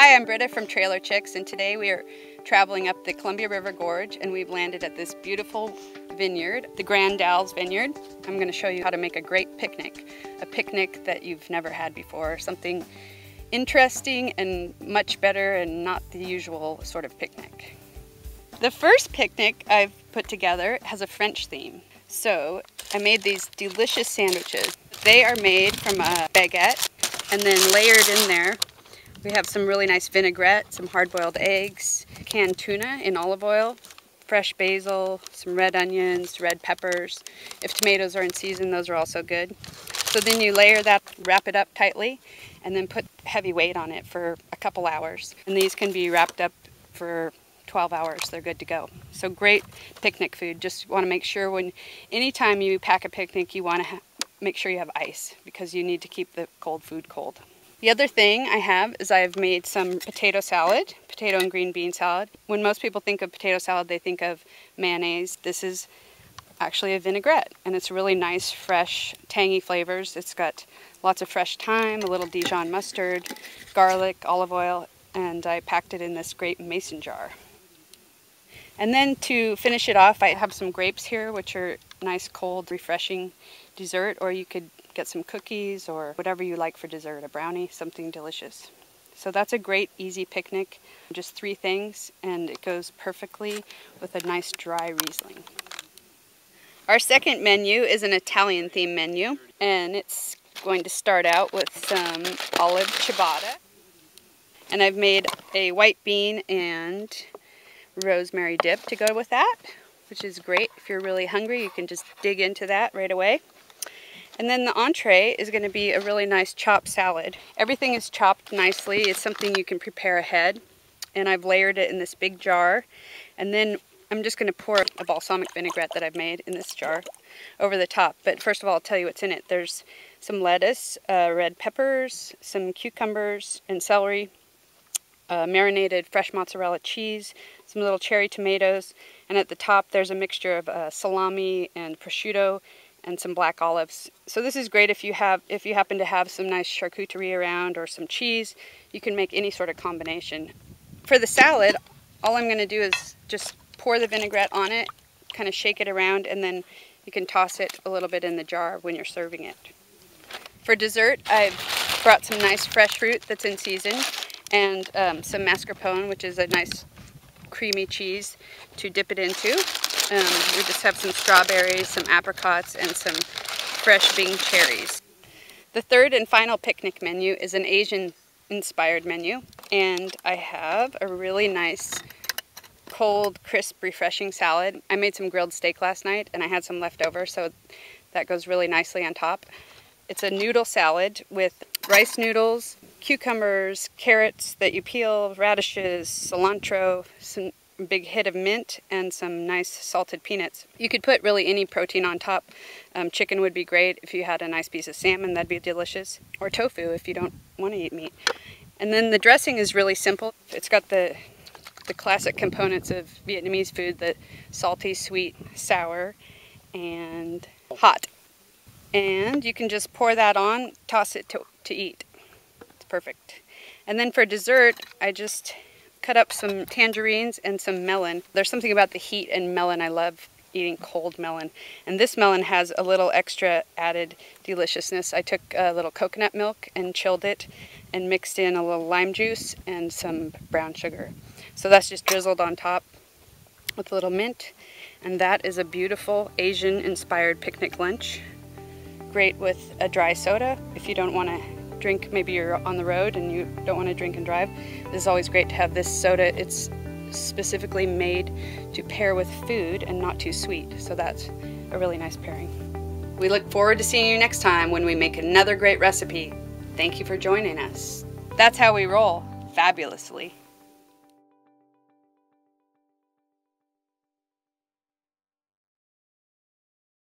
Hi, I'm Britta from Trailerchix, and today we are traveling up the Columbia River Gorge, and we've landed at this beautiful vineyard, the Grand Dalles Vineyard. I'm going to show you how to make a great picnic, a picnic that you've never had before, something interesting and much better and not the usual sort of picnic. The first picnic I've put together has a French theme. So I made these delicious sandwiches. They are made from a baguette and then layered in there we have some really nice vinaigrette, some hard-boiled eggs, canned tuna in olive oil, fresh basil, some red onions, red peppers. If tomatoes are in season, those are also good. So then you layer that, wrap it up tightly, and then put heavy weight on it for a couple hours. And these can be wrapped up for 12 hours, they're good to go. So great picnic food. Just want to make sure when, anytime you pack a picnic, you want to make sure you have ice because you need to keep the cold food cold. The other thing I have is I've made some potato salad, potato and green bean salad. When most people think of potato salad, they think of mayonnaise. This is actually a vinaigrette, and it's really nice, fresh, tangy flavors. It's got lots of fresh thyme, a little Dijon mustard, garlic, olive oil, and I packed it in this great mason jar. And then to finish it off, I have some grapes here, which are nice, cold, refreshing dessert, or you could get some cookies or whatever you like for dessert, a brownie, something delicious. So that's a great easy picnic, just three things, and it goes perfectly with a nice dry Riesling. Our second menu is an Italian themed menu, and it's going to start out with some olive ciabatta. And I've made a white bean and rosemary dip to go with that, which is great. If you're really hungry, you can just dig into that right away. And then the entree is going to be a really nice chopped salad. Everything is chopped nicely. It's something you can prepare ahead. And I've layered it in this big jar. And then I'm just going to pour a balsamic vinaigrette that I've made in this jar over the top. But first of all, I'll tell you what's in it. There's some lettuce, uh, red peppers, some cucumbers and celery, uh, marinated fresh mozzarella cheese, some little cherry tomatoes, and at the top there's a mixture of uh, salami and prosciutto and some black olives. So this is great if you have if you happen to have some nice charcuterie around or some cheese. You can make any sort of combination. For the salad, all I'm going to do is just pour the vinaigrette on it, kind of shake it around, and then you can toss it a little bit in the jar when you're serving it. For dessert, I've brought some nice fresh fruit that's in season and um, some mascarpone, which is a nice creamy cheese to dip it into. Um, we just have some strawberries, some apricots, and some fresh Bing cherries. The third and final picnic menu is an Asian inspired menu and I have a really nice cold, crisp, refreshing salad. I made some grilled steak last night and I had some left over so that goes really nicely on top. It's a noodle salad with rice noodles, cucumbers, carrots that you peel, radishes, cilantro, some big hit of mint and some nice salted peanuts. You could put really any protein on top. Um, chicken would be great if you had a nice piece of salmon, that'd be delicious. Or tofu if you don't want to eat meat. And then the dressing is really simple. It's got the the classic components of Vietnamese food, the salty, sweet, sour, and hot. And you can just pour that on, toss it to, to eat. It's perfect. And then for dessert, I just cut up some tangerines and some melon. There's something about the heat and melon I love eating cold melon. And this melon has a little extra added deliciousness. I took a little coconut milk and chilled it and mixed in a little lime juice and some brown sugar. So that's just drizzled on top with a little mint. And that is a beautiful Asian inspired picnic lunch. Great with a dry soda if you don't want to drink, maybe you're on the road and you don't want to drink and drive, this is always great to have this soda. It's specifically made to pair with food and not too sweet, so that's a really nice pairing. We look forward to seeing you next time when we make another great recipe. Thank you for joining us. That's how we roll, fabulously.